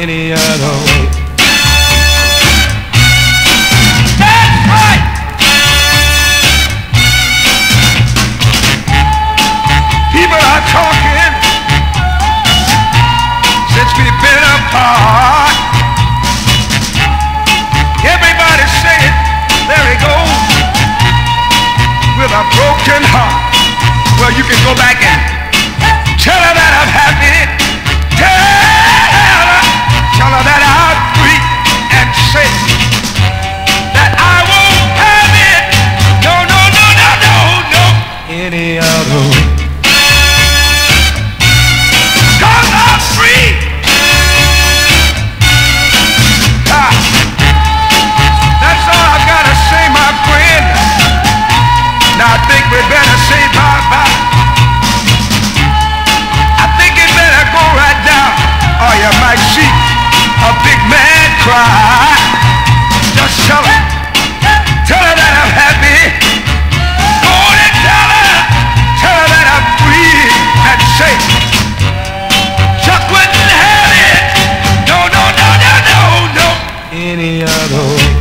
any other way. People are talking since we've been apart. Everybody's saying, there he goes, with a broken heart. Well, you can go back and won't any other way.